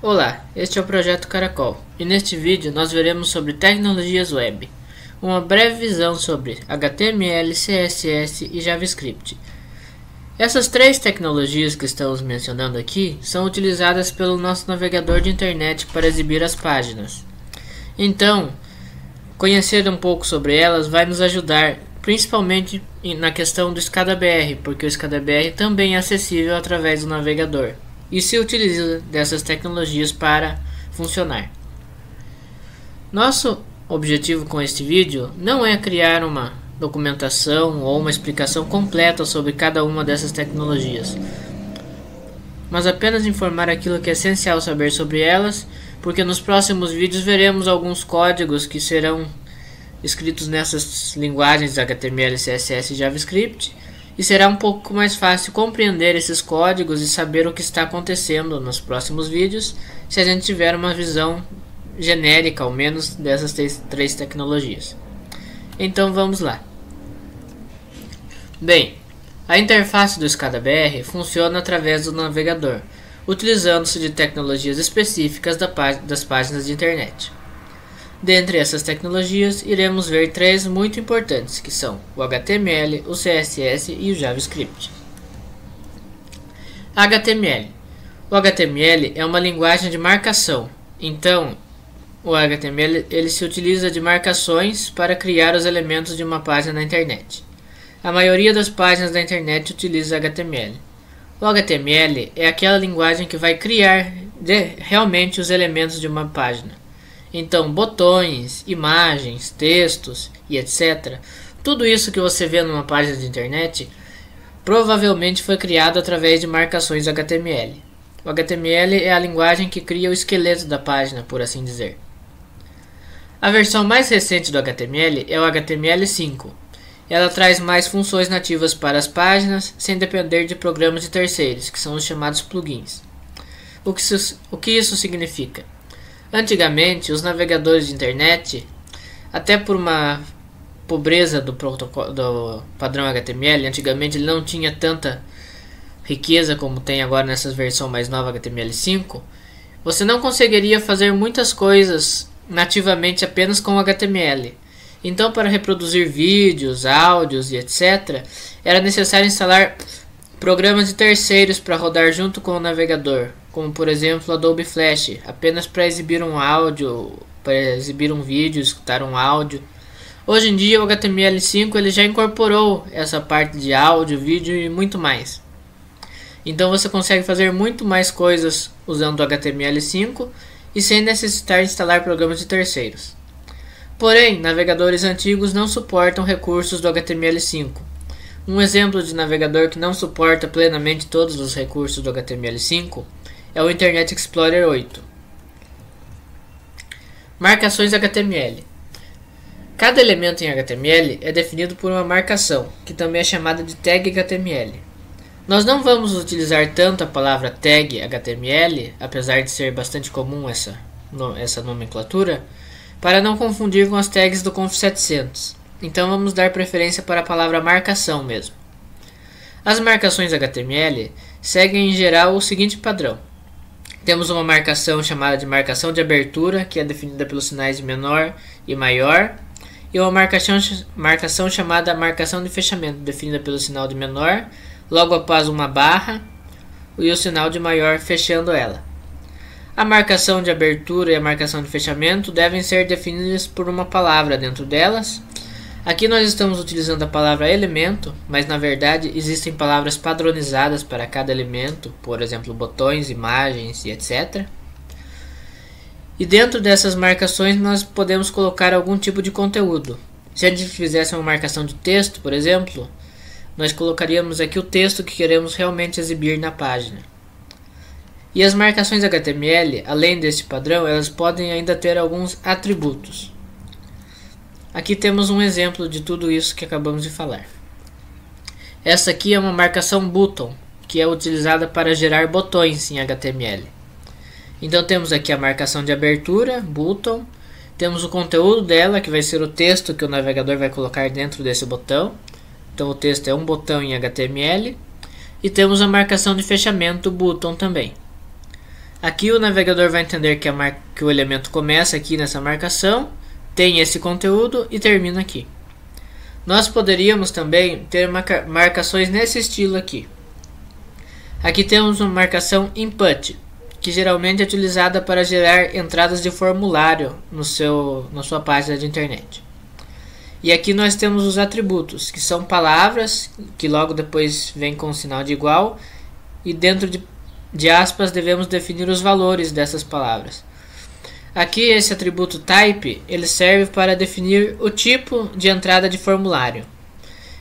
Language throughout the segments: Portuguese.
Olá, este é o Projeto Caracol e neste vídeo nós veremos sobre tecnologias web, uma breve visão sobre HTML, CSS e JavaScript. Essas três tecnologias que estamos mencionando aqui são utilizadas pelo nosso navegador de internet para exibir as páginas. Então, conhecer um pouco sobre elas vai nos ajudar, principalmente na questão do SCADABR, porque o SCADABR também é acessível através do navegador e se utiliza dessas tecnologias para funcionar. Nosso objetivo com este vídeo não é criar uma documentação ou uma explicação completa sobre cada uma dessas tecnologias, mas apenas informar aquilo que é essencial saber sobre elas, porque nos próximos vídeos veremos alguns códigos que serão escritos nessas linguagens HTML, CSS e JavaScript e será um pouco mais fácil compreender esses códigos e saber o que está acontecendo nos próximos vídeos se a gente tiver uma visão genérica, ao menos, dessas três tecnologias. Então vamos lá. Bem, a interface do SCADA-BR funciona através do navegador, utilizando-se de tecnologias específicas das páginas de internet. Dentre essas tecnologias, iremos ver três muito importantes, que são o HTML, o CSS e o JavaScript. HTML O HTML é uma linguagem de marcação, então o HTML ele se utiliza de marcações para criar os elementos de uma página na internet. A maioria das páginas da internet utiliza HTML. O HTML é aquela linguagem que vai criar de, realmente os elementos de uma página. Então, botões, imagens, textos e etc. Tudo isso que você vê numa página de internet provavelmente foi criado através de marcações HTML. O HTML é a linguagem que cria o esqueleto da página, por assim dizer. A versão mais recente do HTML é o HTML5. Ela traz mais funções nativas para as páginas, sem depender de programas de terceiros, que são os chamados plugins. O que isso, o que isso significa? Antigamente, os navegadores de internet, até por uma pobreza do, do padrão HTML, antigamente ele não tinha tanta riqueza como tem agora nessa versão mais nova HTML5, você não conseguiria fazer muitas coisas nativamente apenas com HTML. Então, para reproduzir vídeos, áudios e etc., era necessário instalar programas de terceiros para rodar junto com o navegador, como por exemplo Adobe Flash, apenas para exibir um áudio, para exibir um vídeo, escutar um áudio. Hoje em dia o HTML5 ele já incorporou essa parte de áudio, vídeo e muito mais. Então você consegue fazer muito mais coisas usando o HTML5 e sem necessitar instalar programas de terceiros. Porém, navegadores antigos não suportam recursos do HTML5. Um exemplo de navegador que não suporta plenamente todos os recursos do HTML5 é o Internet Explorer 8. Marcações HTML. Cada elemento em HTML é definido por uma marcação, que também é chamada de tag HTML. Nós não vamos utilizar tanto a palavra tag HTML, apesar de ser bastante comum essa, essa nomenclatura, para não confundir com as tags do Conf 700. Então vamos dar preferência para a palavra marcação mesmo. As marcações HTML seguem em geral o seguinte padrão: temos uma marcação chamada de marcação de abertura, que é definida pelos sinais de menor e maior, e uma marcação, marcação chamada marcação de fechamento, definida pelo sinal de menor, logo após uma barra, e o sinal de maior fechando ela. A marcação de abertura e a marcação de fechamento devem ser definidas por uma palavra dentro delas, Aqui nós estamos utilizando a palavra elemento, mas na verdade existem palavras padronizadas para cada elemento, por exemplo, botões, imagens e etc. E dentro dessas marcações nós podemos colocar algum tipo de conteúdo. Se a gente fizesse uma marcação de texto, por exemplo, nós colocaríamos aqui o texto que queremos realmente exibir na página. E as marcações HTML, além deste padrão, elas podem ainda ter alguns atributos. Aqui temos um exemplo de tudo isso que acabamos de falar. Essa aqui é uma marcação button, que é utilizada para gerar botões em HTML. Então temos aqui a marcação de abertura, button, temos o conteúdo dela, que vai ser o texto que o navegador vai colocar dentro desse botão. Então o texto é um botão em HTML. E temos a marcação de fechamento button também. Aqui o navegador vai entender que, que o elemento começa aqui nessa marcação, tem esse conteúdo e termina aqui. Nós poderíamos também ter marca marcações nesse estilo aqui. Aqui temos uma marcação input, que geralmente é utilizada para gerar entradas de formulário no seu, na sua página de internet. E aqui nós temos os atributos, que são palavras, que logo depois vem com o sinal de igual, e dentro de, de aspas devemos definir os valores dessas palavras. Aqui esse atributo type, ele serve para definir o tipo de entrada de formulário.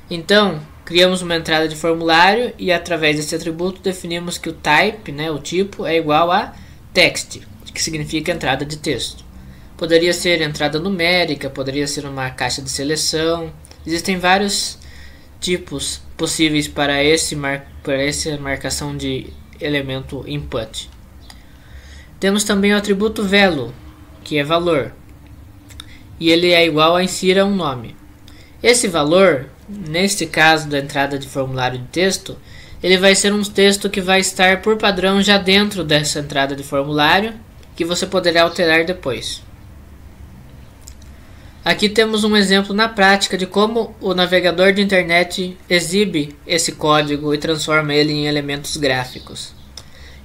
Então, criamos uma entrada de formulário e através desse atributo definimos que o type, né, o tipo, é igual a text, que significa entrada de texto. Poderia ser entrada numérica, poderia ser uma caixa de seleção. Existem vários tipos possíveis para esse mar, para essa marcação de elemento input. Temos também o atributo velo, que é valor, e ele é igual a insira um nome. Esse valor Neste caso da entrada de formulário de texto, ele vai ser um texto que vai estar por padrão já dentro dessa entrada de formulário, que você poderá alterar depois. Aqui temos um exemplo na prática de como o navegador de internet exibe esse código e transforma ele em elementos gráficos.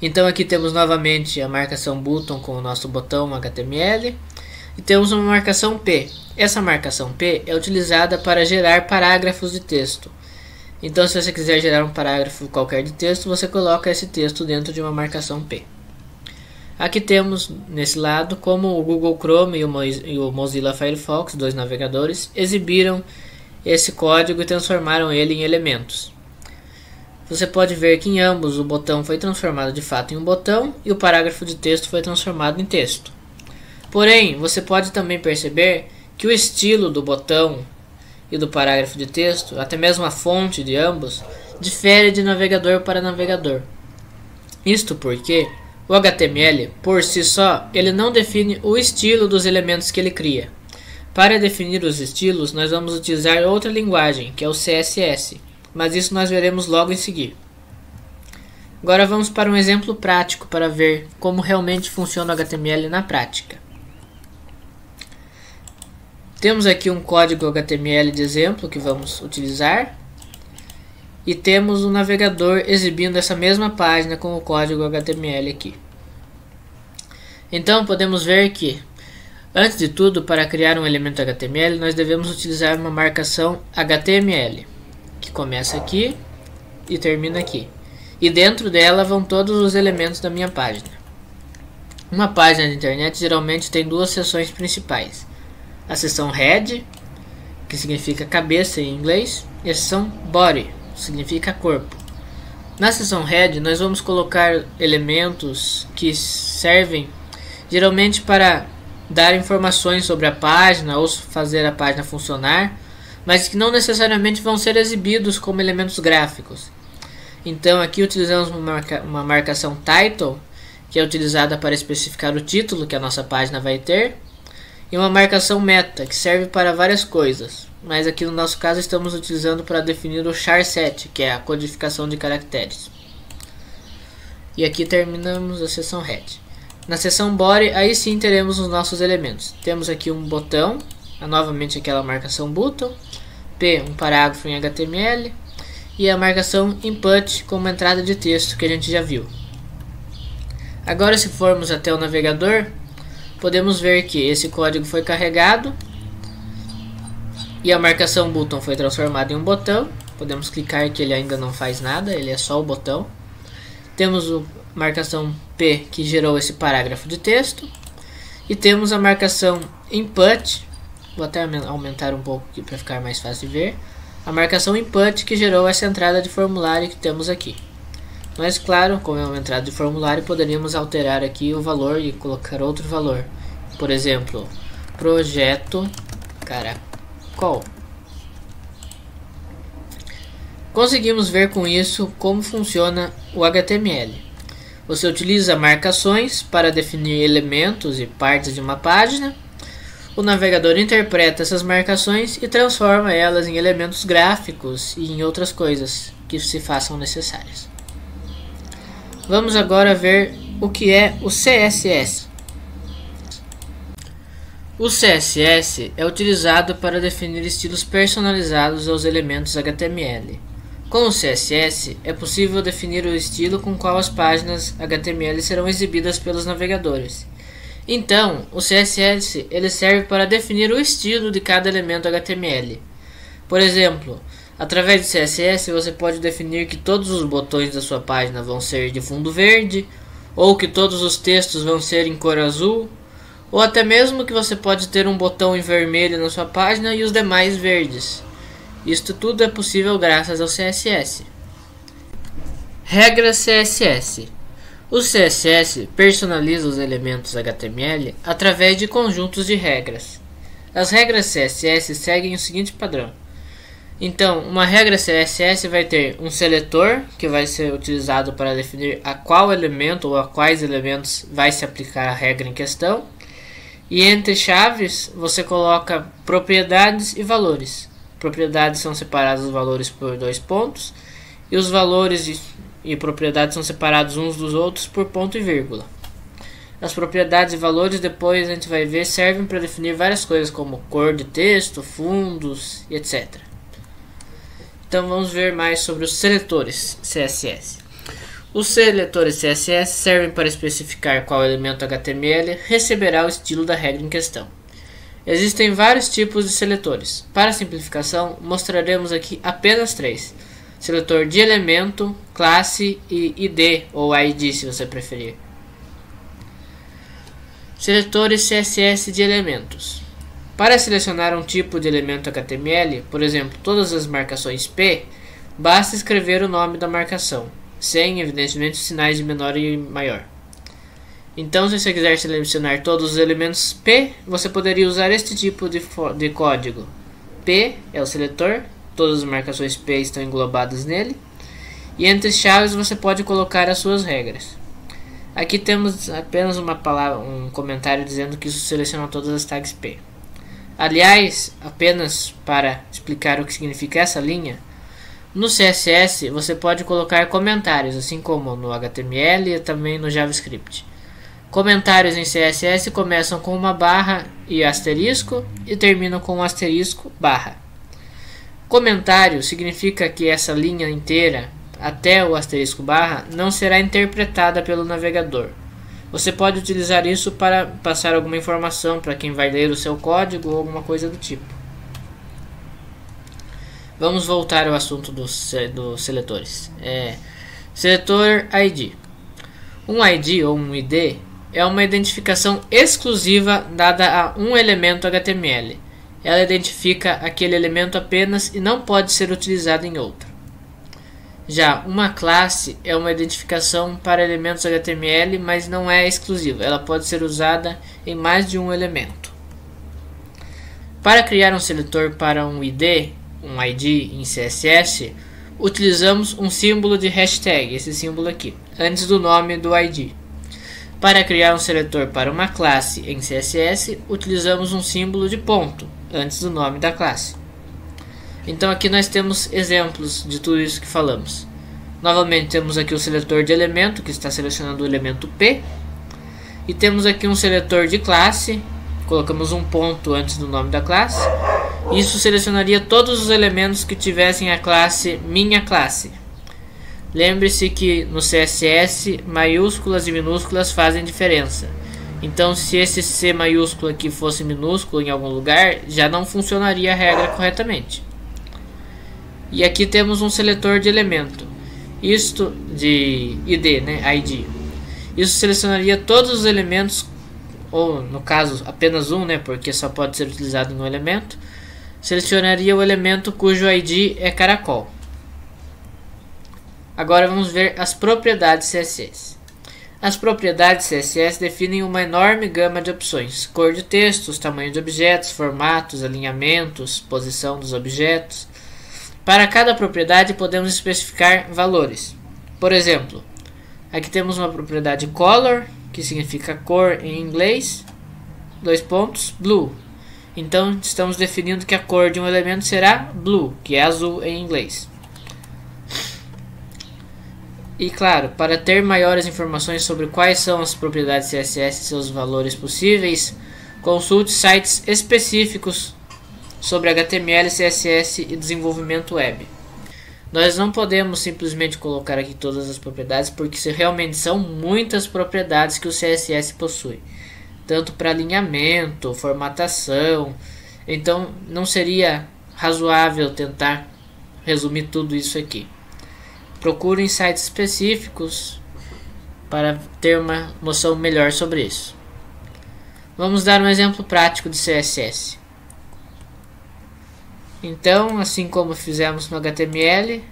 Então aqui temos novamente a marcação button com o nosso botão HTML e temos uma marcação P, essa marcação P é utilizada para gerar parágrafos de texto. Então, se você quiser gerar um parágrafo qualquer de texto, você coloca esse texto dentro de uma marcação P. Aqui temos, nesse lado, como o Google Chrome e o Mozilla Firefox, dois navegadores, exibiram esse código e transformaram ele em elementos. Você pode ver que em ambos o botão foi transformado de fato em um botão e o parágrafo de texto foi transformado em texto. Porém, você pode também perceber que o estilo do botão e do parágrafo de texto, até mesmo a fonte de ambos, difere de navegador para navegador. Isto porque o HTML, por si só, ele não define o estilo dos elementos que ele cria. Para definir os estilos, nós vamos utilizar outra linguagem, que é o CSS, mas isso nós veremos logo em seguida. Agora vamos para um exemplo prático para ver como realmente funciona o HTML na prática. Temos aqui um código HTML de exemplo que vamos utilizar. E temos o um navegador exibindo essa mesma página com o código HTML aqui. Então podemos ver que, antes de tudo, para criar um elemento HTML, nós devemos utilizar uma marcação HTML, que começa aqui e termina aqui. E dentro dela vão todos os elementos da minha página. Uma página de internet geralmente tem duas seções principais a seção head, que significa cabeça em inglês, e a seção body, que significa corpo. Na seção head, nós vamos colocar elementos que servem geralmente para dar informações sobre a página ou fazer a página funcionar, mas que não necessariamente vão ser exibidos como elementos gráficos. Então aqui utilizamos uma, marca, uma marcação title, que é utilizada para especificar o título que a nossa página vai ter, e uma marcação meta, que serve para várias coisas, mas aqui no nosso caso estamos utilizando para definir o char set, que é a codificação de caracteres. E aqui terminamos a seção head. Na seção body, aí sim teremos os nossos elementos. Temos aqui um botão, novamente aquela marcação button, P, um parágrafo em HTML, e a marcação input como entrada de texto que a gente já viu. Agora se formos até o navegador, podemos ver que esse código foi carregado e a marcação button foi transformada em um botão. Podemos clicar que ele ainda não faz nada, ele é só o botão. Temos a marcação P que gerou esse parágrafo de texto. E temos a marcação input, vou até aumentar um pouco aqui para ficar mais fácil de ver. A marcação input que gerou essa entrada de formulário que temos aqui. Mas claro, como é uma entrada de formulário, poderíamos alterar aqui o valor e colocar outro valor. Por exemplo, projeto caracol. Conseguimos ver com isso como funciona o HTML. Você utiliza marcações para definir elementos e partes de uma página. O navegador interpreta essas marcações e transforma elas em elementos gráficos e em outras coisas que se façam necessárias. Vamos agora ver o que é o CSS. O CSS é utilizado para definir estilos personalizados aos elementos HTML. Com o CSS, é possível definir o estilo com qual as páginas HTML serão exibidas pelos navegadores. Então, o CSS ele serve para definir o estilo de cada elemento HTML. Por exemplo, através do CSS você pode definir que todos os botões da sua página vão ser de fundo verde, ou que todos os textos vão ser em cor azul, ou até mesmo que você pode ter um botão em vermelho na sua página e os demais verdes. Isto tudo é possível graças ao CSS. Regras CSS O CSS personaliza os elementos HTML através de conjuntos de regras. As regras CSS seguem o seguinte padrão. Então, uma regra CSS vai ter um seletor, que vai ser utilizado para definir a qual elemento ou a quais elementos vai se aplicar a regra em questão. E entre chaves, você coloca propriedades e valores propriedades são separadas os valores por dois pontos e os valores e propriedades são separados uns dos outros por ponto e vírgula. As propriedades e valores depois a gente vai ver servem para definir várias coisas como cor de texto, fundos e etc. Então vamos ver mais sobre os seletores CSS. Os seletores CSS servem para especificar qual elemento HTML receberá o estilo da regra em questão. Existem vários tipos de seletores. Para simplificação, mostraremos aqui apenas três: seletor de elemento, classe e ID ou ID, se você preferir. Seletores CSS de elementos. Para selecionar um tipo de elemento HTML, por exemplo, todas as marcações P, basta escrever o nome da marcação, sem, evidentemente, sinais de menor e maior. Então, se você quiser selecionar todos os elementos P, você poderia usar este tipo de, de código. P é o seletor, todas as marcações P estão englobadas nele. E entre chaves você pode colocar as suas regras. Aqui temos apenas uma palavra, um comentário dizendo que isso seleciona todas as tags P. Aliás, apenas para explicar o que significa essa linha, no CSS você pode colocar comentários, assim como no HTML e também no JavaScript. Comentários em CSS começam com uma barra e asterisco e terminam com um asterisco barra. Comentário significa que essa linha inteira até o asterisco barra não será interpretada pelo navegador. Você pode utilizar isso para passar alguma informação para quem vai ler o seu código ou alguma coisa do tipo. Vamos voltar ao assunto dos, dos seletores. É, seletor ID. Um ID ou um ID é uma identificação exclusiva dada a um elemento HTML. Ela identifica aquele elemento apenas e não pode ser utilizada em outro. Já uma classe é uma identificação para elementos HTML, mas não é exclusiva. Ela pode ser usada em mais de um elemento. Para criar um seletor para um ID, um ID em CSS, utilizamos um símbolo de hashtag, esse símbolo aqui, antes do nome do ID. Para criar um seletor para uma classe em CSS, utilizamos um símbolo de ponto antes do nome da classe. Então aqui nós temos exemplos de tudo isso que falamos. Novamente temos aqui o seletor de elemento que está selecionando o elemento P. E temos aqui um seletor de classe, colocamos um ponto antes do nome da classe. Isso selecionaria todos os elementos que tivessem a classe minha classe. Lembre-se que no CSS maiúsculas e minúsculas fazem diferença. Então, se esse C maiúsculo aqui fosse minúsculo em algum lugar, já não funcionaria a regra corretamente. E aqui temos um seletor de elemento. Isto de ID, né? ID. Isso selecionaria todos os elementos, ou no caso apenas um, né? Porque só pode ser utilizado no elemento. Selecionaria o elemento cujo ID é caracol. Agora vamos ver as propriedades CSS. As propriedades CSS definem uma enorme gama de opções: cor de textos, tamanho de objetos, formatos, alinhamentos, posição dos objetos. Para cada propriedade podemos especificar valores. Por exemplo, aqui temos uma propriedade color, que significa cor em inglês, dois pontos, blue. Então estamos definindo que a cor de um elemento será blue, que é azul em inglês. E claro, para ter maiores informações sobre quais são as propriedades CSS e seus valores possíveis, consulte sites específicos sobre HTML, CSS e desenvolvimento web. Nós não podemos simplesmente colocar aqui todas as propriedades, porque realmente são muitas propriedades que o CSS possui, tanto para alinhamento, formatação. Então, não seria razoável tentar resumir tudo isso aqui. Procurem sites específicos para ter uma noção melhor sobre isso. Vamos dar um exemplo prático de CSS. Então, assim como fizemos no HTML,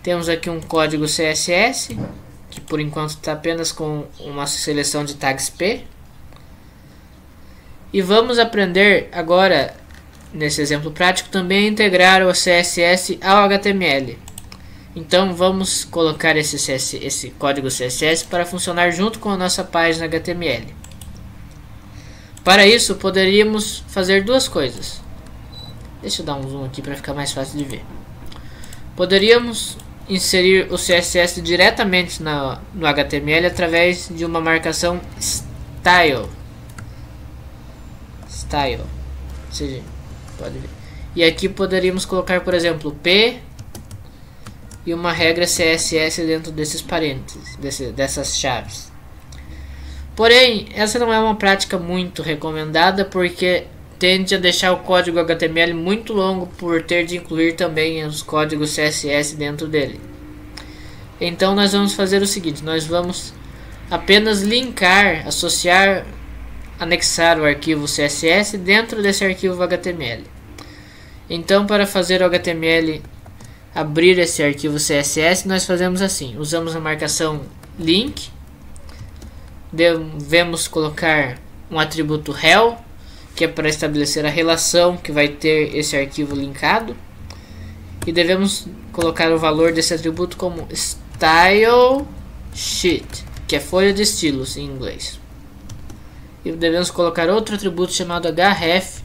temos aqui um código CSS, que por enquanto está apenas com uma seleção de tags P. E vamos aprender agora, nesse exemplo prático, também a integrar o CSS ao HTML. Então vamos colocar esse, CS, esse código CSS para funcionar junto com a nossa página HTML. Para isso, poderíamos fazer duas coisas. Deixa eu dar um zoom aqui para ficar mais fácil de ver. Poderíamos inserir o CSS diretamente na, no HTML através de uma marcação style. Style. Seja, pode ver. E aqui poderíamos colocar, por exemplo, P e uma regra CSS dentro desses parênteses, desse, dessas chaves. Porém, essa não é uma prática muito recomendada porque tende a deixar o código HTML muito longo por ter de incluir também os códigos CSS dentro dele. Então nós vamos fazer o seguinte, nós vamos apenas linkar, associar, anexar o arquivo CSS dentro desse arquivo HTML. Então para fazer o HTML abrir esse arquivo CSS, nós fazemos assim, usamos a marcação link, devemos colocar um atributo rel que é para estabelecer a relação que vai ter esse arquivo linkado. E devemos colocar o valor desse atributo como style sheet, que é folha de estilos em inglês. E devemos colocar outro atributo chamado href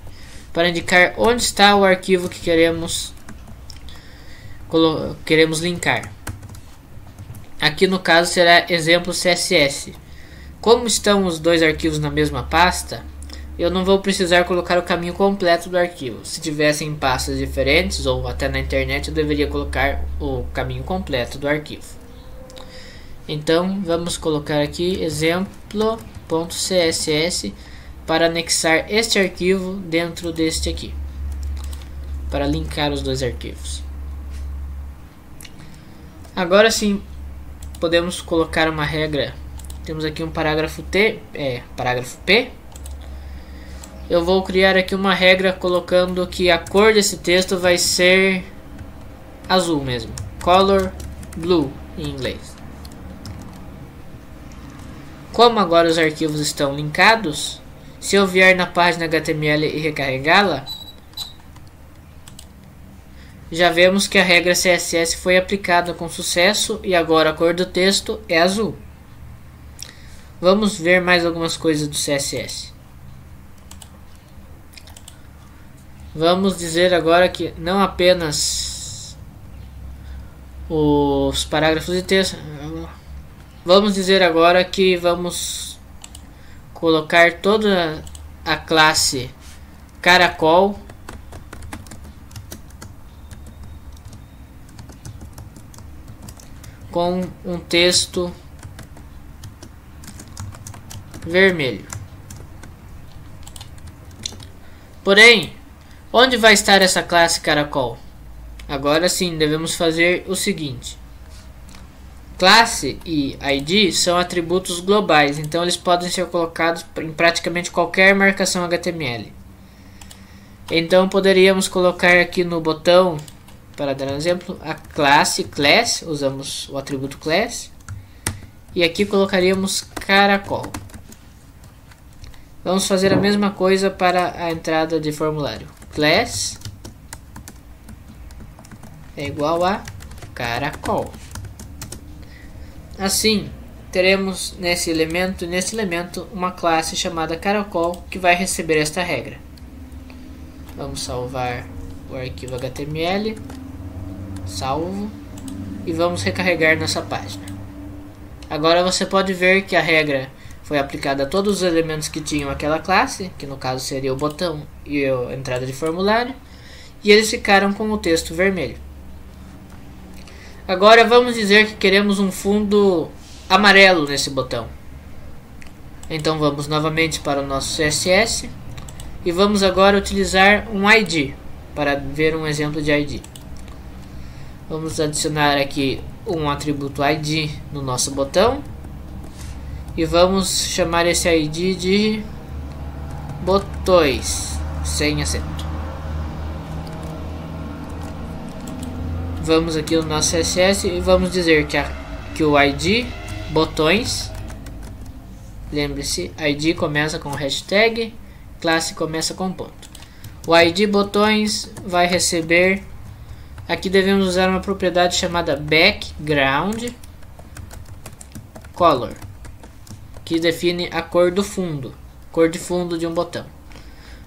para indicar onde está o arquivo que queremos queremos linkar. Aqui no caso será exemplo CSS. Como estão os dois arquivos na mesma pasta, eu não vou precisar colocar o caminho completo do arquivo. Se tivessem pastas diferentes ou até na internet, eu deveria colocar o caminho completo do arquivo. Então, vamos colocar aqui exemplo.css para anexar este arquivo dentro deste aqui, para linkar os dois arquivos. Agora sim, podemos colocar uma regra. Temos aqui um parágrafo T, é, parágrafo P, eu vou criar aqui uma regra colocando que a cor desse texto vai ser azul mesmo. Color blue em inglês. Como agora os arquivos estão linkados, se eu vier na página HTML e recarregá-la, já vemos que a regra CSS foi aplicada com sucesso e agora a cor do texto é azul. Vamos ver mais algumas coisas do CSS. Vamos dizer agora que não apenas os parágrafos de texto. Vamos dizer agora que vamos colocar toda a classe caracol com um texto vermelho. Porém, Onde vai estar essa classe caracol? Agora sim, devemos fazer o seguinte. Classe e ID são atributos globais, então eles podem ser colocados em praticamente qualquer marcação HTML. Então poderíamos colocar aqui no botão, para dar um exemplo, a classe class, usamos o atributo class, e aqui colocaríamos caracol. Vamos fazer a mesma coisa para a entrada de formulário class é igual a caracol. Assim, teremos nesse elemento, nesse elemento, uma classe chamada caracol que vai receber esta regra. Vamos salvar o arquivo HTML, salvo, e vamos recarregar nossa página. Agora você pode ver que a regra foi aplicada a todos os elementos que tinham aquela classe, que no caso seria o botão e a entrada de formulário, e eles ficaram com o texto vermelho. Agora vamos dizer que queremos um fundo amarelo nesse botão. Então vamos novamente para o nosso CSS e vamos agora utilizar um ID para ver um exemplo de ID. Vamos adicionar aqui um atributo ID no nosso botão e vamos chamar esse ID de botões sem acento. Vamos aqui no nosso CSS e vamos dizer que, a, que o ID botões lembre-se, ID começa com hashtag, classe começa com ponto. O ID botões vai receber aqui devemos usar uma propriedade chamada background color que define a cor do fundo, cor de fundo de um botão.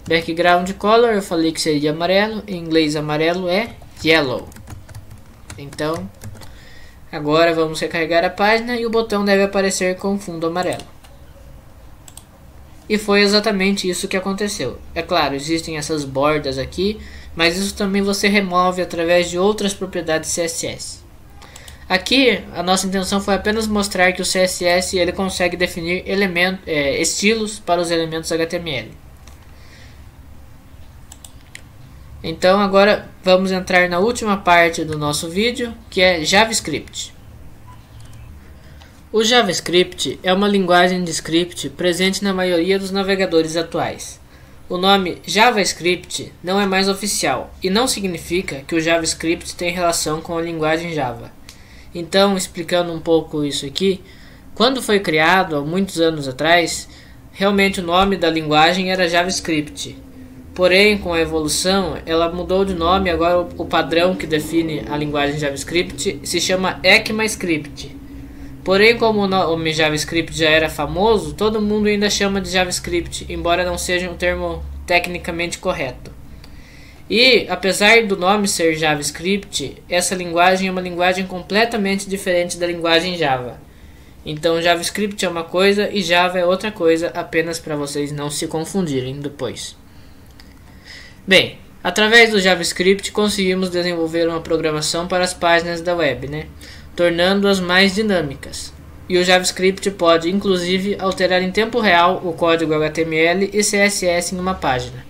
Background color eu falei que seria amarelo, em inglês amarelo é yellow. Então, agora vamos recarregar a página e o botão deve aparecer com fundo amarelo. E foi exatamente isso que aconteceu. É claro, existem essas bordas aqui, mas isso também você remove através de outras propriedades CSS. Aqui a nossa intenção foi apenas mostrar que o CSS ele consegue definir elemento, é, estilos para os elementos HTML. Então agora vamos entrar na última parte do nosso vídeo, que é JavaScript. O JavaScript é uma linguagem de script presente na maioria dos navegadores atuais. O nome JavaScript não é mais oficial e não significa que o JavaScript tem relação com a linguagem Java. Então, explicando um pouco isso aqui, quando foi criado há muitos anos atrás, realmente o nome da linguagem era JavaScript. Porém, com a evolução, ela mudou de nome, agora o padrão que define a linguagem JavaScript se chama ECMAScript. Porém, como o JavaScript já era famoso, todo mundo ainda chama de JavaScript, embora não seja um termo tecnicamente correto. E, apesar do nome ser JavaScript, essa linguagem é uma linguagem completamente diferente da linguagem Java. Então, JavaScript é uma coisa e Java é outra coisa, apenas para vocês não se confundirem depois. Bem, através do JavaScript conseguimos desenvolver uma programação para as páginas da web, né? Tornando-as mais dinâmicas. E o JavaScript pode, inclusive, alterar em tempo real o código HTML e CSS em uma página.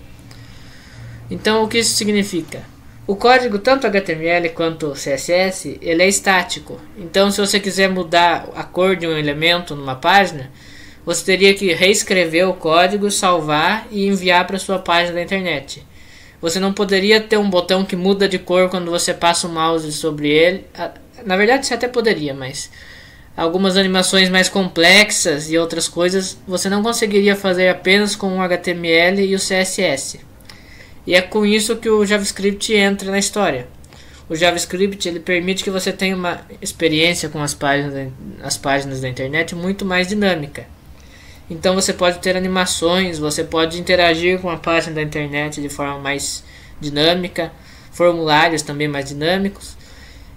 Então, o que isso significa? O código, tanto HTML quanto CSS, ele é estático. Então, se você quiser mudar a cor de um elemento numa página, você teria que reescrever o código, salvar e enviar para sua página da internet. Você não poderia ter um botão que muda de cor quando você passa o mouse sobre ele. Na verdade, você até poderia, mas algumas animações mais complexas e outras coisas você não conseguiria fazer apenas com o HTML e o CSS. E é com isso que o JavaScript entra na história. O JavaScript ele permite que você tenha uma experiência com as páginas, as páginas da internet muito mais dinâmica. Então você pode ter animações, você pode interagir com a página da internet de forma mais dinâmica, formulários também mais dinâmicos.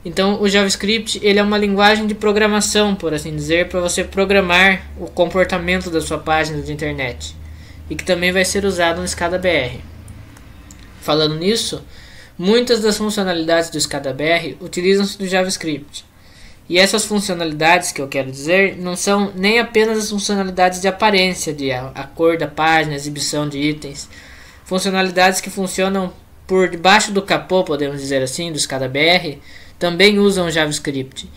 Então o JavaScript ele é uma linguagem de programação, por assim dizer, para você programar o comportamento da sua página de internet e que também vai ser usado no SCADA-BR. Falando nisso, muitas das funcionalidades do SCADA-BR utilizam-se do JavaScript. E essas funcionalidades que eu quero dizer não são nem apenas as funcionalidades de aparência, de a, a cor da página, exibição de itens, funcionalidades que funcionam por debaixo do capô, podemos dizer assim, do SCADA-BR, também usam JavaScript.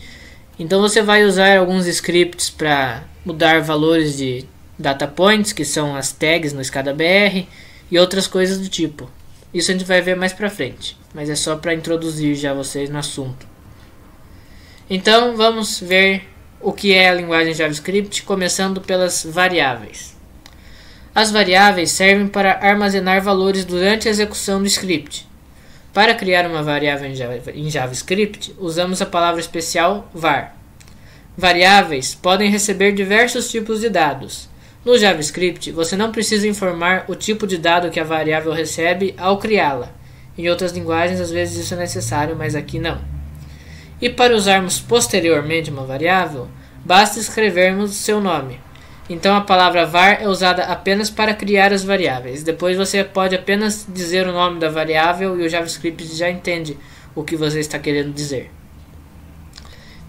Então você vai usar alguns scripts para mudar valores de data points, que são as tags no SCADA-BR, e outras coisas do tipo. Isso a gente vai ver mais pra frente, mas é só para introduzir já vocês no assunto. Então vamos ver o que é a linguagem JavaScript, começando pelas variáveis. As variáveis servem para armazenar valores durante a execução do script. Para criar uma variável em JavaScript, usamos a palavra especial var. Variáveis podem receber diversos tipos de dados, no JavaScript, você não precisa informar o tipo de dado que a variável recebe ao criá-la. Em outras linguagens, às vezes isso é necessário, mas aqui não. E para usarmos posteriormente uma variável, basta escrevermos seu nome. Então a palavra var é usada apenas para criar as variáveis. Depois você pode apenas dizer o nome da variável e o JavaScript já entende o que você está querendo dizer.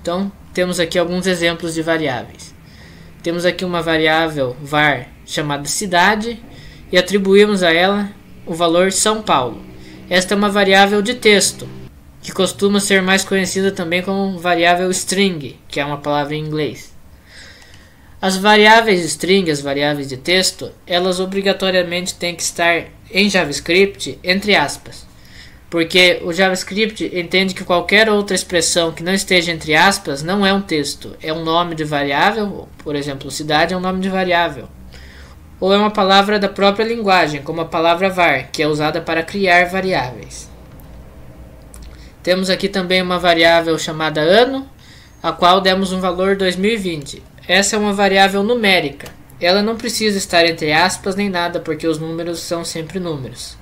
Então, temos aqui alguns exemplos de variáveis. Temos aqui uma variável var chamada cidade e atribuímos a ela o valor São Paulo. Esta é uma variável de texto, que costuma ser mais conhecida também como variável string, que é uma palavra em inglês. As variáveis string, as variáveis de texto, elas obrigatoriamente têm que estar em JavaScript entre aspas. Porque o JavaScript entende que qualquer outra expressão que não esteja entre aspas não é um texto, é um nome de variável, por exemplo, cidade é um nome de variável. Ou é uma palavra da própria linguagem, como a palavra var, que é usada para criar variáveis. Temos aqui também uma variável chamada ano, a qual demos um valor 2020. Essa é uma variável numérica. Ela não precisa estar entre aspas nem nada, porque os números são sempre números.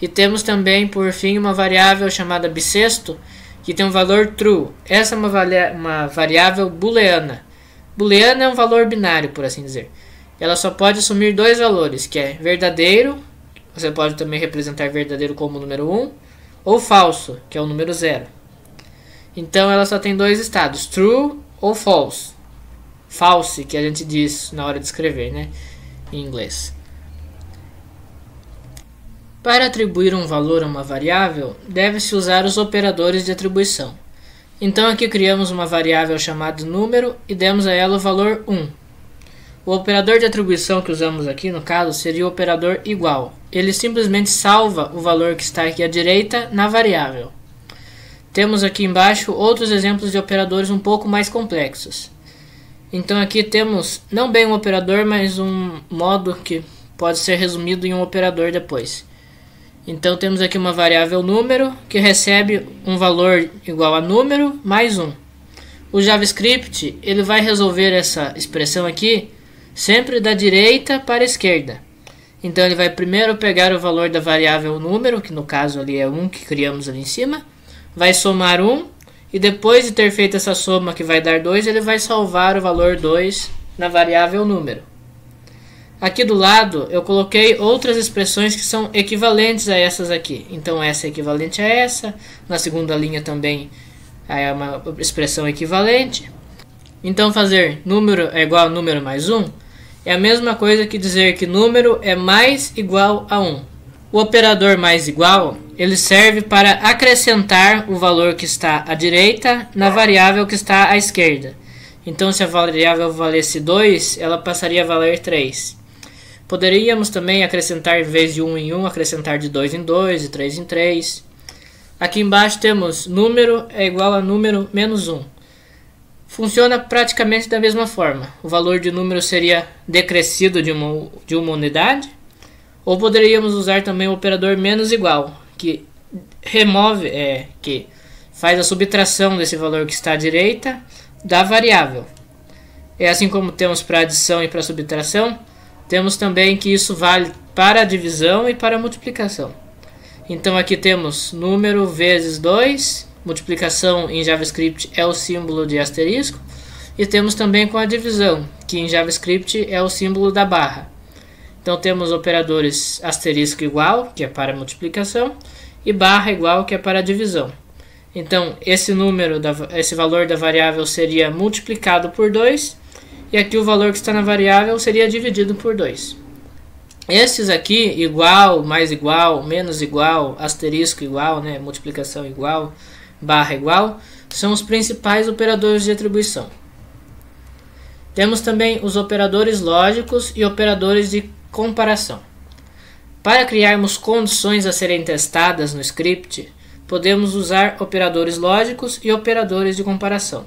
E temos também, por fim, uma variável chamada bissexto, que tem um valor true. Essa é uma, uma variável booleana. Booleana é um valor binário, por assim dizer. Ela só pode assumir dois valores, que é verdadeiro, você pode também representar verdadeiro como o número 1, ou falso, que é o número 0. Então ela só tem dois estados, true ou false. False, que a gente diz na hora de escrever, né, em inglês. Para atribuir um valor a uma variável, deve-se usar os operadores de atribuição. Então aqui criamos uma variável chamada número e demos a ela o valor 1. O operador de atribuição que usamos aqui, no caso, seria o operador igual. Ele simplesmente salva o valor que está aqui à direita na variável. Temos aqui embaixo outros exemplos de operadores um pouco mais complexos. Então aqui temos não bem um operador, mas um modo que pode ser resumido em um operador depois. Então temos aqui uma variável número que recebe um valor igual a número mais 1. O JavaScript ele vai resolver essa expressão aqui sempre da direita para a esquerda. Então ele vai primeiro pegar o valor da variável número, que no caso ali é 1 que criamos ali em cima, vai somar 1 e depois de ter feito essa soma que vai dar 2, ele vai salvar o valor 2 na variável número. Aqui do lado eu coloquei outras expressões que são equivalentes a essas aqui. Então essa é equivalente a essa, na segunda linha também é uma expressão equivalente. Então fazer número é igual a número mais 1 é a mesma coisa que dizer que número é mais igual a 1. O operador mais igual ele serve para acrescentar o valor que está à direita na variável que está à esquerda. Então se a variável valesse 2, ela passaria a valer 3. Poderíamos também acrescentar, em vez de 1 em 1, acrescentar de 2 em 2, de 3 em 3. Aqui embaixo temos número é igual a número menos 1. Funciona praticamente da mesma forma. O valor de número seria decrescido de uma, de uma unidade. Ou poderíamos usar também o operador menos igual, que remove, é, que faz a subtração desse valor que está à direita da variável. É assim como temos para adição e para subtração, temos também que isso vale para a divisão e para a multiplicação. Então aqui temos número vezes 2, multiplicação em JavaScript é o símbolo de asterisco, e temos também com a divisão, que em JavaScript é o símbolo da barra. Então temos operadores asterisco igual, que é para multiplicação, e barra igual, que é para divisão. Então esse número, da, esse valor da variável seria multiplicado por 2 e aqui o valor que está na variável seria dividido por 2. Esses aqui, igual, mais igual, menos igual, asterisco igual, né, multiplicação igual, barra igual, são os principais operadores de atribuição. Temos também os operadores lógicos e operadores de comparação. Para criarmos condições a serem testadas no script, podemos usar operadores lógicos e operadores de comparação.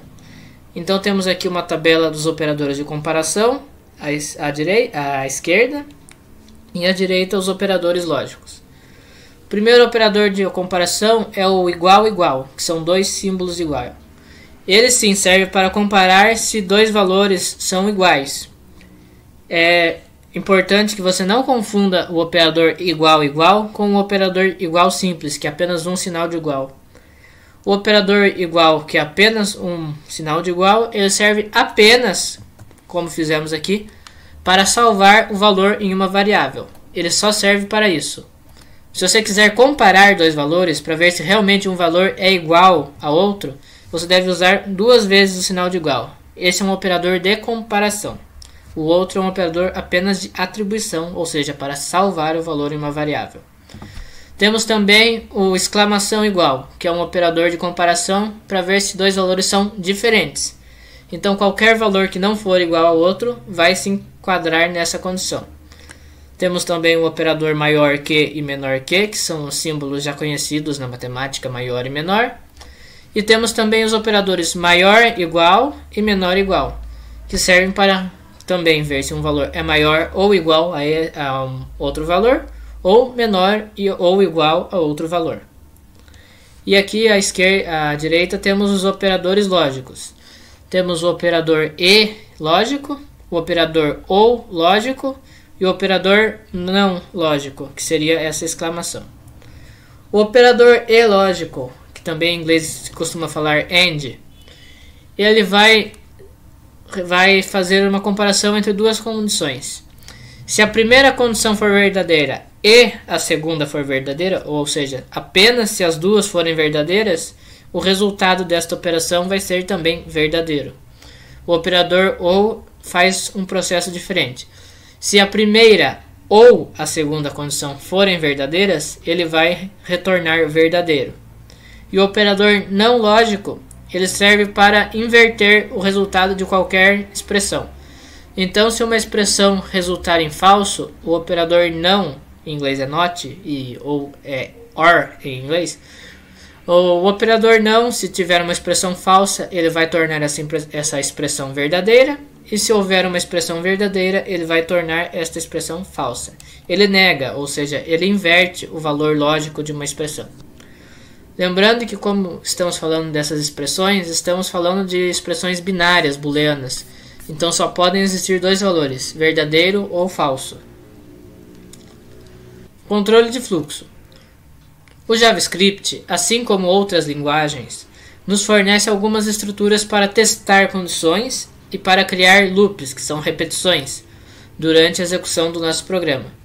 Então temos aqui uma tabela dos operadores de comparação, à, direita, à esquerda, e à direita os operadores lógicos. O primeiro operador de comparação é o igual igual, que são dois símbolos igual. Ele sim serve para comparar se dois valores são iguais. É importante que você não confunda o operador igual igual com o operador igual simples, que é apenas um sinal de igual. O operador igual, que é apenas um sinal de igual, ele serve apenas, como fizemos aqui, para salvar o valor em uma variável. Ele só serve para isso. Se você quiser comparar dois valores para ver se realmente um valor é igual a outro, você deve usar duas vezes o sinal de igual. Esse é um operador de comparação. O outro é um operador apenas de atribuição, ou seja, para salvar o valor em uma variável. Temos também o exclamação igual, que é um operador de comparação para ver se dois valores são diferentes. Então, qualquer valor que não for igual ao outro vai se enquadrar nessa condição. Temos também o operador maior que e menor que, que são os símbolos já conhecidos na matemática maior e menor. E temos também os operadores maior igual e menor igual, que servem para também ver se um valor é maior ou igual a, a um outro valor, ou menor e, ou igual a outro valor. E aqui à esquerda, à direita temos os operadores lógicos. Temos o operador e lógico, o operador ou lógico e o operador não lógico, que seria essa exclamação. O operador e lógico, que também em inglês se costuma falar AND, ele vai vai fazer uma comparação entre duas condições. Se a primeira condição for verdadeira e a segunda for verdadeira, ou seja, apenas se as duas forem verdadeiras, o resultado desta operação vai ser também verdadeiro. O operador ou faz um processo diferente. Se a primeira ou a segunda condição forem verdadeiras, ele vai retornar verdadeiro. E o operador não lógico, ele serve para inverter o resultado de qualquer expressão. Então, se uma expressão resultar em falso, o operador não, em inglês é not e ou é or em inglês, o operador não, se tiver uma expressão falsa, ele vai tornar essa expressão verdadeira e se houver uma expressão verdadeira, ele vai tornar esta expressão falsa. Ele nega, ou seja, ele inverte o valor lógico de uma expressão. Lembrando que, como estamos falando dessas expressões, estamos falando de expressões binárias, booleanas. Então só podem existir dois valores, verdadeiro ou falso. Controle de fluxo. O JavaScript, assim como outras linguagens, nos fornece algumas estruturas para testar condições e para criar loops, que são repetições, durante a execução do nosso programa.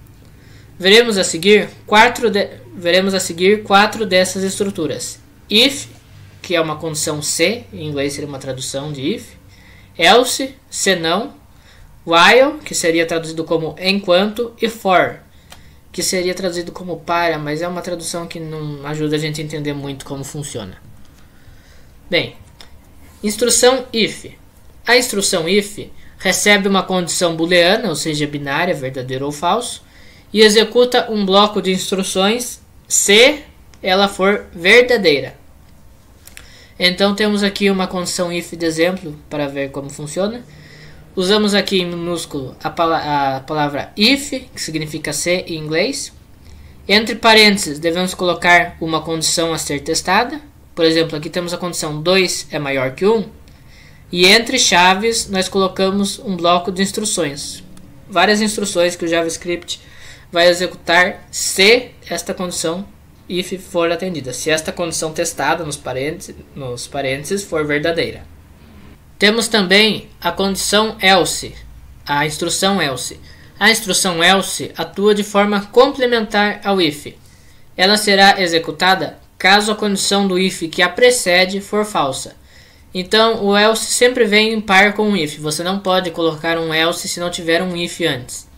Veremos a seguir quatro, de, veremos a seguir quatro dessas estruturas. If, que é uma condição se, em inglês seria uma tradução de if. Else, se não. While, que seria traduzido como enquanto. E for, que seria traduzido como para, mas é uma tradução que não ajuda a gente a entender muito como funciona. Bem, instrução if. A instrução if recebe uma condição booleana, ou seja, binária, verdadeiro ou falso, e executa um bloco de instruções se ela for verdadeira. Então temos aqui uma condição if de exemplo para ver como funciona. Usamos aqui em minúsculo a, pala a palavra if, que significa se em inglês. Entre parênteses, devemos colocar uma condição a ser testada. Por exemplo, aqui temos a condição 2 é maior que 1. E entre chaves, nós colocamos um bloco de instruções. Várias instruções que o JavaScript vai executar se esta condição if for atendida, se esta condição testada nos parênteses, nos parênteses for verdadeira. Temos também a condição else, a instrução else. A instrução else atua de forma complementar ao if. Ela será executada caso a condição do if que a precede for falsa. Então, o else sempre vem em par com o if. Você não pode colocar um else se não tiver um if antes.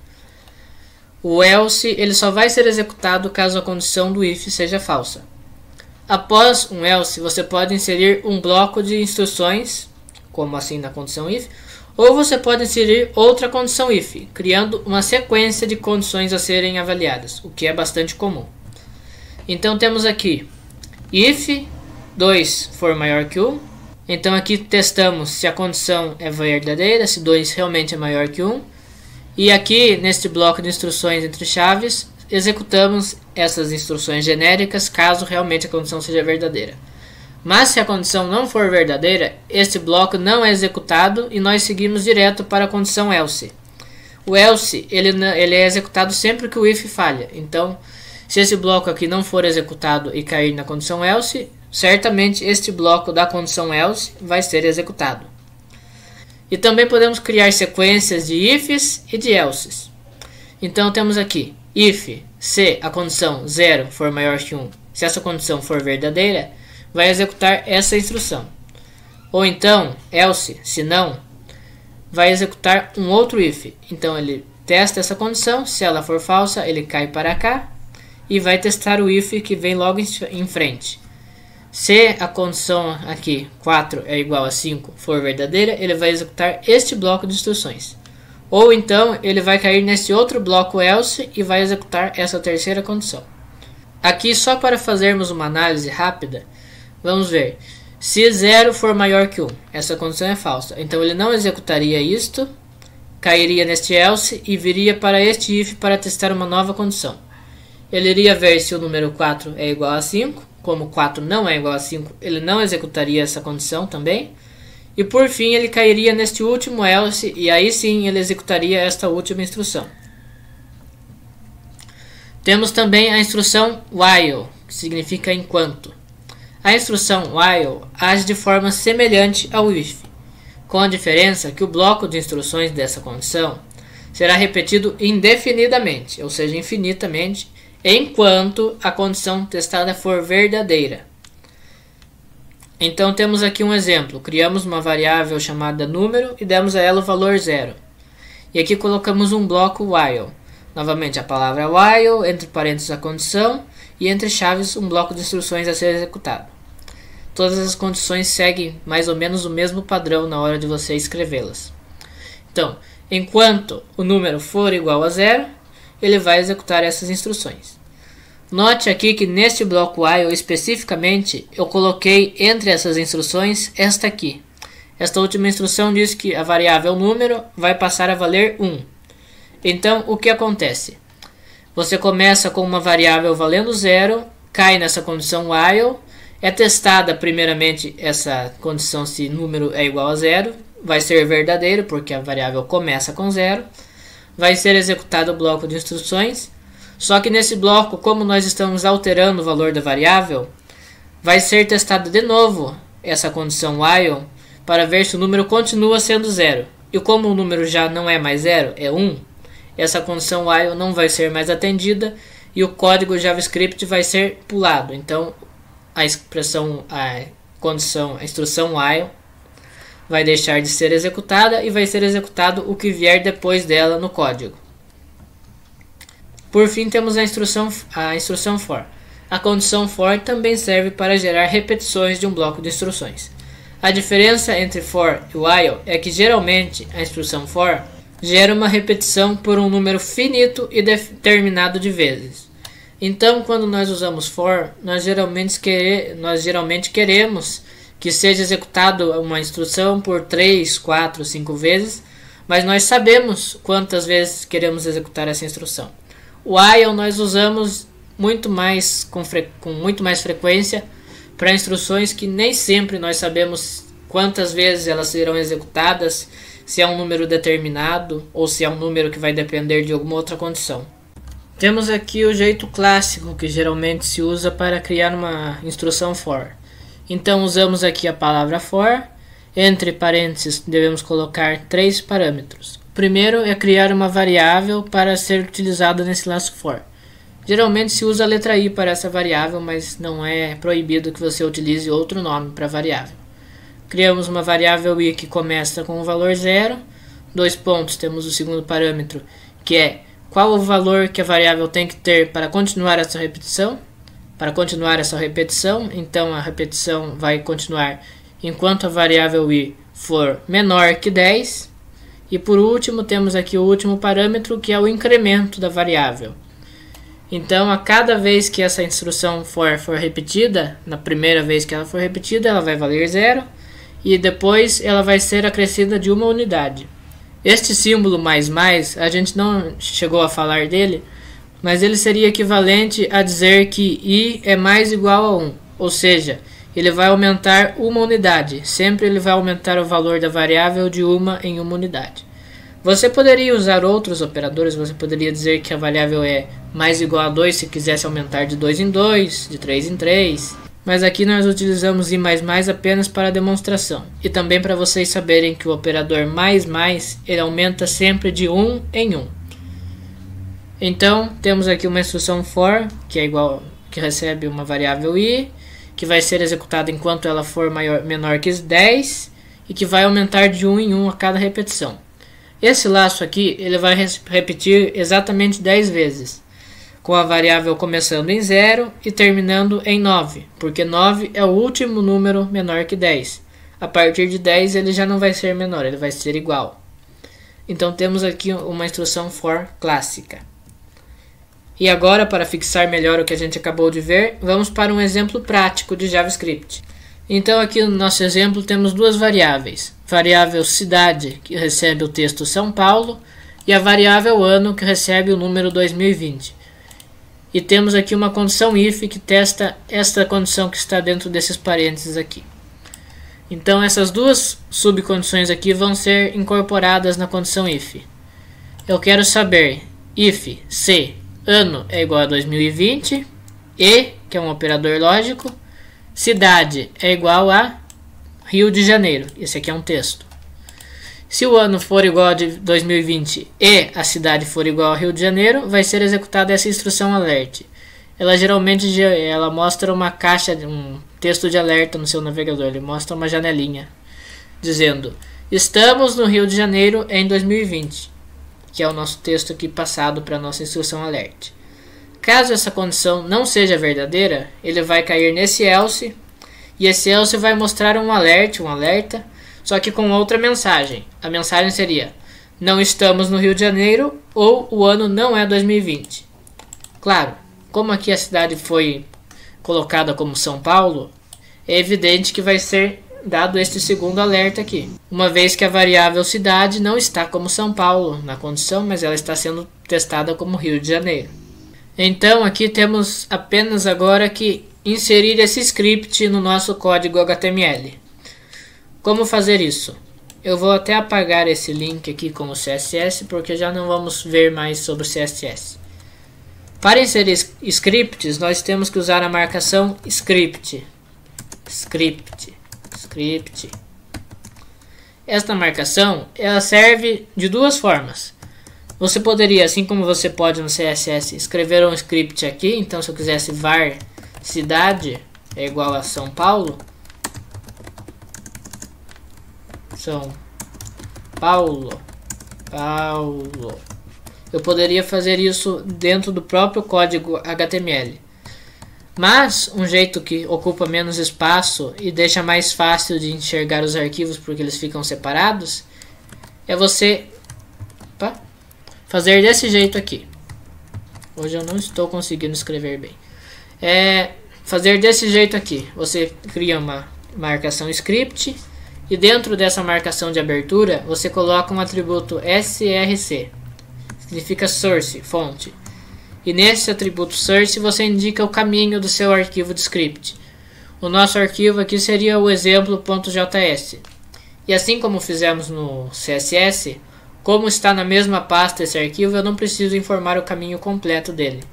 O else ele só vai ser executado caso a condição do if seja falsa. Após um else, você pode inserir um bloco de instruções, como assim na condição if, ou você pode inserir outra condição if, criando uma sequência de condições a serem avaliadas, o que é bastante comum. Então temos aqui if 2 for maior que 1, então aqui testamos se a condição é verdadeira, se 2 realmente é maior que 1. E aqui neste bloco de instruções entre chaves, executamos essas instruções genéricas caso realmente a condição seja verdadeira. Mas se a condição não for verdadeira, este bloco não é executado e nós seguimos direto para a condição else. O else ele, ele é executado sempre que o if falha. Então, se esse bloco aqui não for executado e cair na condição else, certamente este bloco da condição else vai ser executado. E também podemos criar sequências de ifs e de elses. Então temos aqui if se a condição 0 for maior que 1, se essa condição for verdadeira, vai executar essa instrução. Ou então else, se não, vai executar um outro if. Então ele testa essa condição, se ela for falsa, ele cai para cá e vai testar o if que vem logo em frente. Se a condição aqui 4 é igual a 5 for verdadeira, ele vai executar este bloco de instruções. Ou então ele vai cair nesse outro bloco else e vai executar essa terceira condição. Aqui só para fazermos uma análise rápida, vamos ver. Se 0 for maior que 1, essa condição é falsa. Então ele não executaria isto, cairia neste else e viria para este if para testar uma nova condição. Ele iria ver se o número 4 é igual a 5. Como 4 não é igual a 5, ele não executaria essa condição também. E por fim, ele cairia neste último else e aí sim ele executaria esta última instrução. Temos também a instrução while, que significa enquanto. A instrução while age de forma semelhante ao if, com a diferença que o bloco de instruções dessa condição será repetido indefinidamente, ou seja, infinitamente, enquanto a condição testada for verdadeira. Então temos aqui um exemplo. Criamos uma variável chamada número e demos a ela o valor zero. E aqui colocamos um bloco while. Novamente a palavra while, entre parênteses a condição e entre chaves um bloco de instruções a ser executado. Todas as condições seguem mais ou menos o mesmo padrão na hora de você escrevê-las. Então, enquanto o número for igual a zero, ele vai executar essas instruções. Note aqui que neste bloco while especificamente eu coloquei entre essas instruções esta aqui. Esta última instrução diz que a variável número vai passar a valer 1. Então o que acontece? Você começa com uma variável valendo 0, cai nessa condição while, é testada primeiramente essa condição se número é igual a 0, vai ser verdadeiro porque a variável começa com 0 vai ser executado o bloco de instruções. Só que nesse bloco, como nós estamos alterando o valor da variável, vai ser testado de novo essa condição while para ver se o número continua sendo zero. E como o número já não é mais zero, é 1, um, essa condição while não vai ser mais atendida e o código JavaScript vai ser pulado. Então a expressão, a condição, a instrução while vai deixar de ser executada e vai ser executado o que vier depois dela no código. Por fim, temos a instrução, a instrução for. A condição for também serve para gerar repetições de um bloco de instruções. A diferença entre for e while é que geralmente a instrução for gera uma repetição por um número finito e determinado de vezes. Então, quando nós usamos for, nós geralmente, quer, nós geralmente queremos que seja executado uma instrução por 3, 4, 5 vezes, mas nós sabemos quantas vezes queremos executar essa instrução. O while nós usamos muito mais com, com muito mais frequência para instruções que nem sempre nós sabemos quantas vezes elas serão executadas, se é um número determinado ou se é um número que vai depender de alguma outra condição. Temos aqui o jeito clássico que geralmente se usa para criar uma instrução for. Então usamos aqui a palavra for, entre parênteses devemos colocar três parâmetros. O primeiro é criar uma variável para ser utilizada nesse laço for. Geralmente se usa a letra i para essa variável, mas não é proibido que você utilize outro nome para a variável. Criamos uma variável i que começa com o valor zero. Dois pontos, temos o segundo parâmetro, que é qual o valor que a variável tem que ter para continuar essa repetição para continuar essa repetição, então a repetição vai continuar enquanto a variável i for menor que 10. E por último, temos aqui o último parâmetro, que é o incremento da variável. Então, a cada vez que essa instrução for, for repetida, na primeira vez que ela for repetida, ela vai valer zero e depois ela vai ser acrescida de uma unidade. Este símbolo mais mais, a gente não chegou a falar dele, mas ele seria equivalente a dizer que i é mais igual a 1, ou seja, ele vai aumentar uma unidade, sempre ele vai aumentar o valor da variável de uma em uma unidade. Você poderia usar outros operadores, você poderia dizer que a variável é mais igual a 2 se quisesse aumentar de 2 em 2, de 3 em 3. mas aqui nós utilizamos i++ apenas para demonstração e também para vocês saberem que o operador mais mais ele aumenta sempre de 1 em 1. Então temos aqui uma instrução for que é igual que recebe uma variável i que vai ser executada enquanto ela for maior, menor que 10 e que vai aumentar de 1 em 1 a cada repetição. Esse laço aqui ele vai repetir exatamente 10 vezes com a variável começando em 0 e terminando em 9, porque 9 é o último número menor que 10. A partir de 10 ele já não vai ser menor, ele vai ser igual. Então temos aqui uma instrução for clássica. E agora, para fixar melhor o que a gente acabou de ver, vamos para um exemplo prático de JavaScript. Então aqui no nosso exemplo temos duas variáveis. Variável cidade, que recebe o texto São Paulo, e a variável ano, que recebe o número 2020. E temos aqui uma condição if que testa esta condição que está dentro desses parênteses aqui. Então essas duas subcondições aqui vão ser incorporadas na condição if. Eu quero saber if se ano é igual a 2020 e, que é um operador lógico, cidade é igual a Rio de Janeiro. Esse aqui é um texto. Se o ano for igual a de 2020 e a cidade for igual ao Rio de Janeiro, vai ser executada essa instrução alert. Ela geralmente ela mostra uma caixa, um texto de alerta no seu navegador. Ele mostra uma janelinha dizendo: Estamos no Rio de Janeiro em 2020, que é o nosso texto aqui passado para a nossa instrução alert. Caso essa condição não seja verdadeira, ele vai cair nesse else e esse else vai mostrar um alert, um alerta só que com outra mensagem. A mensagem seria: Não estamos no Rio de Janeiro ou o ano não é 2020. Claro, como aqui a cidade foi colocada como São Paulo, é evidente que vai ser dado este segundo alerta aqui. Uma vez que a variável cidade não está como São Paulo na condição, mas ela está sendo testada como Rio de Janeiro. Então aqui temos apenas agora que inserir esse script no nosso código HTML. Como fazer isso? Eu vou até apagar esse link aqui com o CSS porque já não vamos ver mais sobre o CSS. Para inserir scripts, nós temos que usar a marcação script. Script. Script. Esta marcação ela serve de duas formas. Você poderia, assim como você pode no CSS, escrever um script aqui. Então, se eu quisesse var cidade é igual a São Paulo, são Paulo. Paulo. Eu poderia fazer isso dentro do próprio código HTML. Mas um jeito que ocupa menos espaço e deixa mais fácil de enxergar os arquivos porque eles ficam separados é você opa, fazer desse jeito aqui. Hoje eu não estou conseguindo escrever bem. É fazer desse jeito aqui. Você cria uma marcação script e dentro dessa marcação de abertura, você coloca um atributo src, significa source, fonte. E nesse atributo source você indica o caminho do seu arquivo de script. O nosso arquivo aqui seria o exemplo.js. E assim como fizemos no CSS, como está na mesma pasta esse arquivo, eu não preciso informar o caminho completo dele.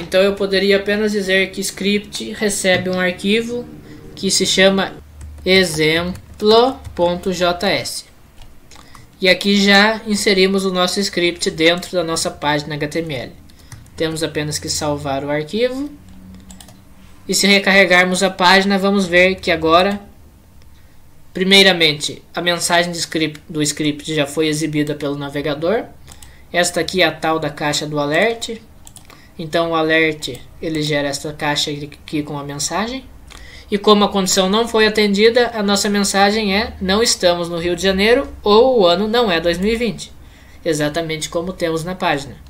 Então eu poderia apenas dizer que script recebe um arquivo que se chama exemplo plo.js. E aqui já inserimos o nosso script dentro da nossa página HTML. Temos apenas que salvar o arquivo. E se recarregarmos a página, vamos ver que agora, primeiramente, a mensagem script, do script já foi exibida pelo navegador. Esta aqui é a tal da caixa do alert. Então o alert ele gera esta caixa aqui com a mensagem. E como a condição não foi atendida, a nossa mensagem é: não estamos no Rio de Janeiro ou o ano não é 2020. Exatamente como temos na página.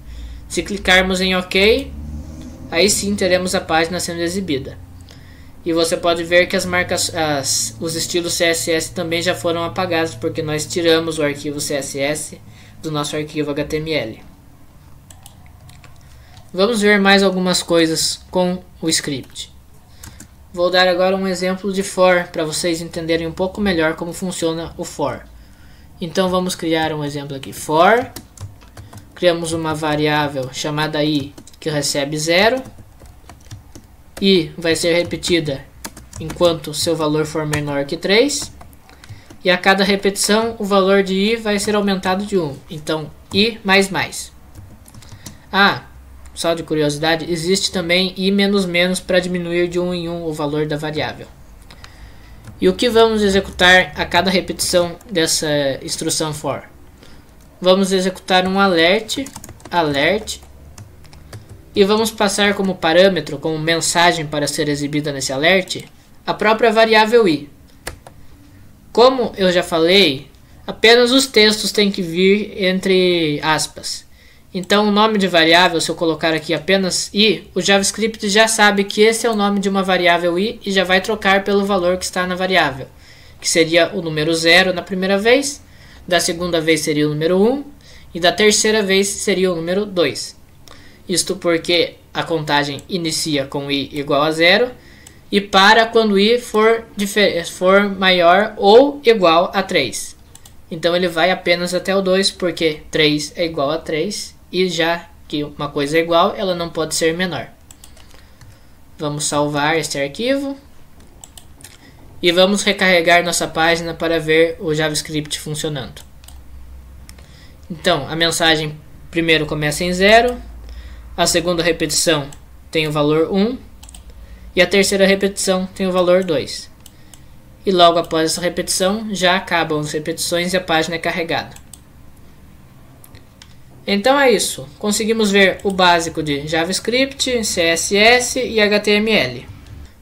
Se clicarmos em OK, aí sim teremos a página sendo exibida. E você pode ver que as marcas, as, os estilos CSS também já foram apagados porque nós tiramos o arquivo CSS do nosso arquivo HTML. Vamos ver mais algumas coisas com o script. Vou dar agora um exemplo de for para vocês entenderem um pouco melhor como funciona o for. Então vamos criar um exemplo aqui. For, criamos uma variável chamada i que recebe 0 e vai ser repetida enquanto seu valor for menor que 3. E a cada repetição, o valor de i vai ser aumentado de 1. Então, i mais mais. Ah, só de curiosidade, existe também i menos menos para diminuir de 1 em 1 o valor da variável. E o que vamos executar a cada repetição dessa instrução for? Vamos executar um alert, alert, e vamos passar como parâmetro, como mensagem para ser exibida nesse alert, a própria variável i. Como eu já falei, apenas os textos têm que vir entre aspas. Então, o nome de variável, se eu colocar aqui apenas i, o JavaScript já sabe que esse é o nome de uma variável i e já vai trocar pelo valor que está na variável, que seria o número 0 na primeira vez, da segunda vez seria o número 1 e da terceira vez seria o número 2. Isto porque a contagem inicia com i igual a 0 e para quando i for, for maior ou igual a 3. Então ele vai apenas até o 2 porque 3 é igual a 3 e já que uma coisa é igual, ela não pode ser menor. Vamos salvar este arquivo e vamos recarregar nossa página para ver o JavaScript funcionando. Então, a mensagem primeiro começa em 0, a segunda repetição tem o valor 1 e a terceira repetição tem o valor 2. E logo após essa repetição já acabam as repetições e a página é carregada. Então é isso. Conseguimos ver o básico de JavaScript, CSS e HTML.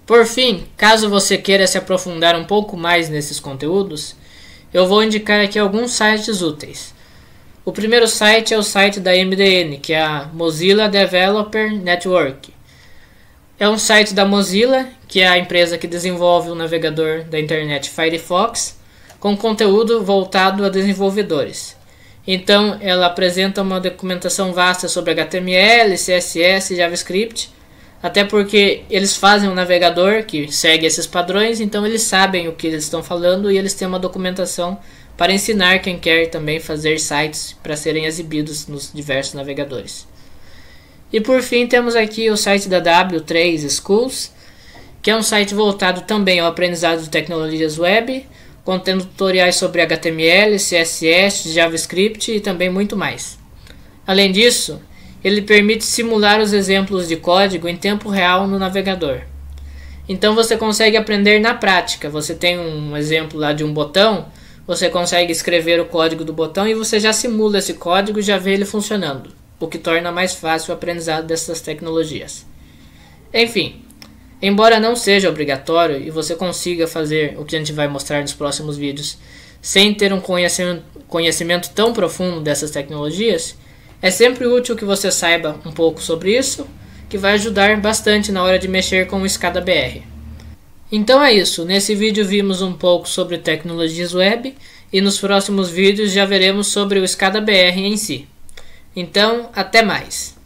Por fim, caso você queira se aprofundar um pouco mais nesses conteúdos, eu vou indicar aqui alguns sites úteis. O primeiro site é o site da MDN, que é a Mozilla Developer Network. É um site da Mozilla, que é a empresa que desenvolve o navegador da internet Firefox, com conteúdo voltado a desenvolvedores. Então, ela apresenta uma documentação vasta sobre HTML, CSS JavaScript, até porque eles fazem um navegador que segue esses padrões, então eles sabem o que eles estão falando e eles têm uma documentação para ensinar quem quer também fazer sites para serem exibidos nos diversos navegadores. E por fim, temos aqui o site da W3 Schools, que é um site voltado também ao aprendizado de tecnologias web, contendo tutoriais sobre HTML, CSS, JavaScript e também muito mais. Além disso, ele permite simular os exemplos de código em tempo real no navegador. Então você consegue aprender na prática. Você tem um exemplo lá de um botão, você consegue escrever o código do botão e você já simula esse código e já vê ele funcionando, o que torna mais fácil o aprendizado dessas tecnologias. Enfim, Embora não seja obrigatório e você consiga fazer o que a gente vai mostrar nos próximos vídeos sem ter um conhecimento, conhecimento tão profundo dessas tecnologias, é sempre útil que você saiba um pouco sobre isso, que vai ajudar bastante na hora de mexer com o SCADA BR. Então é isso, nesse vídeo vimos um pouco sobre tecnologias web e nos próximos vídeos já veremos sobre o SCADA BR em si. Então, até mais!